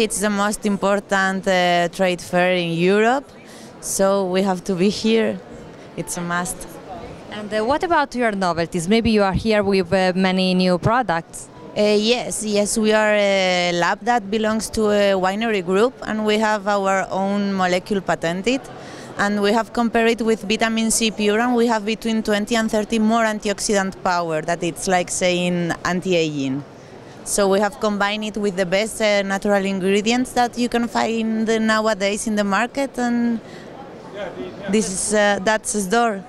It's the most important uh, trade fair in Europe, so we have to be here. It's a must. And uh, what about your novelties? Maybe you are here with uh, many new products. Uh, yes, yes, we are a lab that belongs to a winery group, and we have our own molecule patented. And we have compared it with vitamin C pure, and we have between 20 and 30 more antioxidant power. That it's like saying anti-aging. So we have combined it with the best uh, natural ingredients that you can find nowadays in the market, and this is uh, that's Esdor.